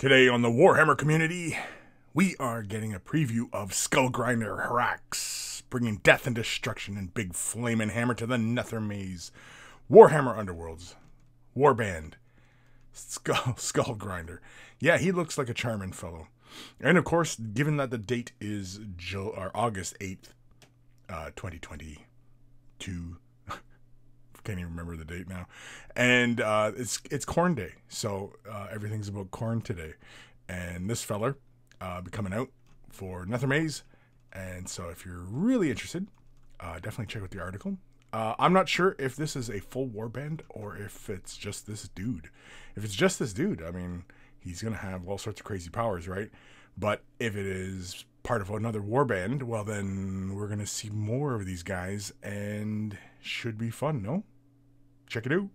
Today on the Warhammer community, we are getting a preview of Skullgrinder Herax, bringing death and destruction and big flaming hammer to the Nethermaze. Warhammer Underworlds, Warband, Skull Skullgrinder. Yeah, he looks like a charming fellow. And of course, given that the date is Ju- or August 8th, uh, 2022, can't even remember the date now. And uh, it's it's Khorne day, so uh, everything's about Khorne today. And this feller uh, be coming out for Nethermaze. And so if you're really interested, uh, definitely check out the article. Uh, I'm not sure if this is a full warband or if it's just this dude. If it's just this dude, I mean, he's gonna have all sorts of crazy powers, right? But if it is part of another war band, well, then we're gonna see more of these guys, and should be fun, no? Check it out.